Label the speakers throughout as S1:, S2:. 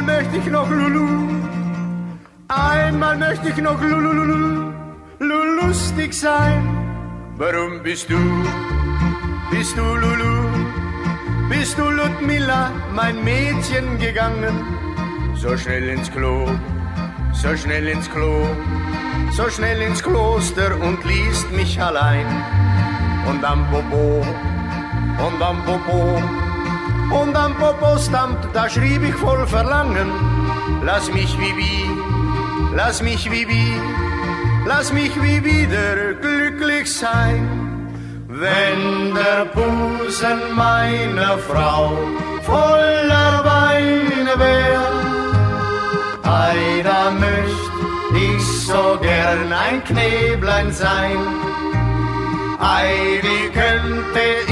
S1: Einmal möchte ich noch Lulu, einmal möchte ich noch Lulu, Lulu lustig sein. Warum bist du, bist du Lulu, bist du Ludmilla, mein Mädchen gegangen? So schnell ins Klo, so schnell ins Klo, so schnell ins Kloster und liest mich allein. Und am Popo, und am Popo, und am Popo-Stamp, da schrieb ich voll Verlangen. Lass mich wie wie, lass mich wie wie, lass mich wie wieder glücklich sein. Wenn der Busen meiner Frau voller Weine wär, ei, da möcht ich so gern ein Kneblein sein. Ei, wie könnte ich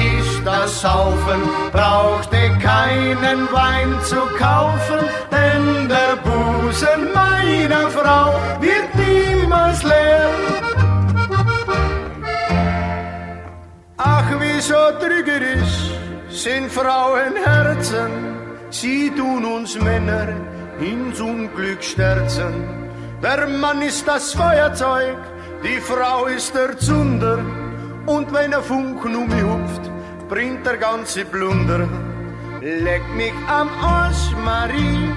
S1: saufen, brauchte keinen Wein zu kaufen, denn der Busen meiner Frau wird niemals leer. Ach, wie so trügerisch sind Frauenherzen, sie tun uns Männer ins Unglück sterzen. Der Mann ist das Feuerzeug, die Frau ist der Zunder, und wenn er Funken um hupft, bringt der ganze Plunder. Leck mich am Arsch, Marie,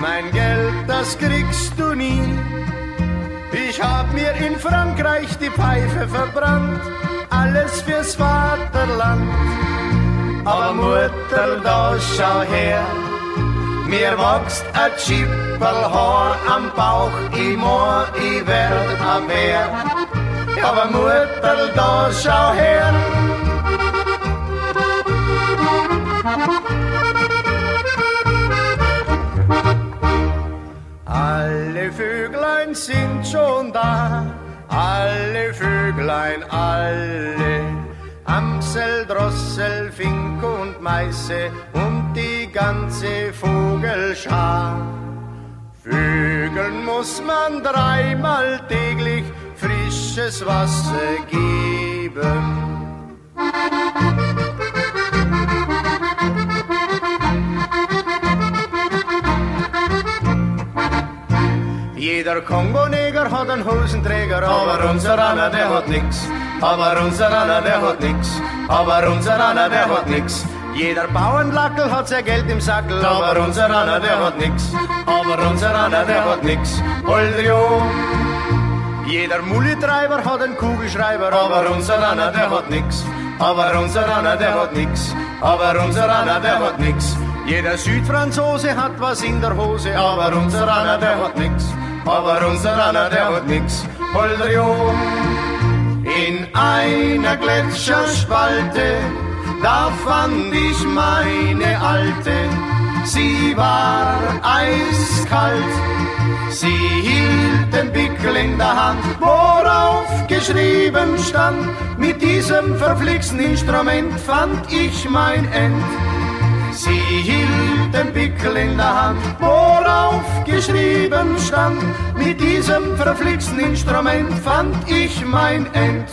S1: mein Geld, das kriegst du nie. Ich hab mir in Frankreich die Pfeife verbrannt, alles fürs Vaterland. Aber Mutter, da schau her, mir wächst ein Schippelhaar am Bauch, ich mohr, ich werd am Meer. Aber Mutter, da schau her, Alle Vöglein sind schon da, alle Vöglein, alle. Amsel, Drossel, Fink und Meiße und die ganze Vogelschar. Vögeln muss man dreimal täglich frisches Wasser geben. Jeder Kongo-Neger hat einen Hosenträger, aber unser Anna, der hat nix. Aber unser Anna, der hat nix. Aber unser Anna, der hat nix. Jeder Bauernlackel hat sein Geld im Sackel, aber unser Anna, der hat nix. Aber unser Anna, der hat nix. Holdrio. Jeder Mullitreiber hat einen Kugelschreiber, aber unser Anna, der hat nix. Aber unser Anna, der hat nix. Aber unser Anna, der hat nix. Jeder Südfranzose hat was in der Hose, aber unser Anna, der hat nix. Aber unser Anna, der hat nix. Holdrio. In einer Gletscherspalte, da fand ich meine Alte. Sie war eiskalt, sie hielt den Pickel in der Hand, worauf geschrieben stand, mit diesem verflixten Instrument fand ich mein End. Sie hielt den Pickel in der Hand, worauf geschrieben stand, mit diesem verflixten Instrument fand ich mein End.